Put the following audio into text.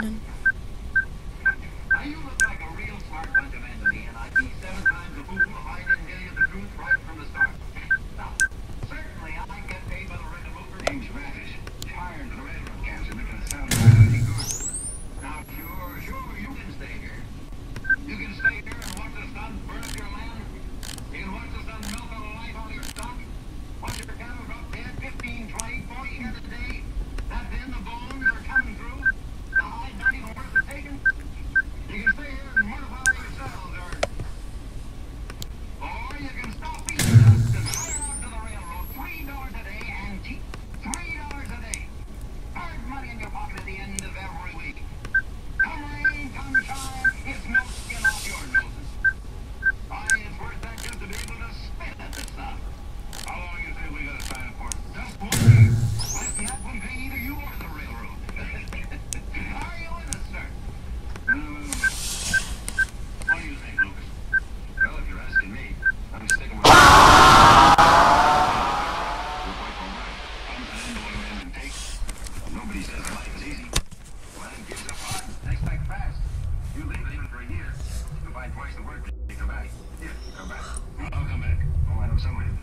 London Come back. Yeah, come back. I'll come back. Oh, I know someone.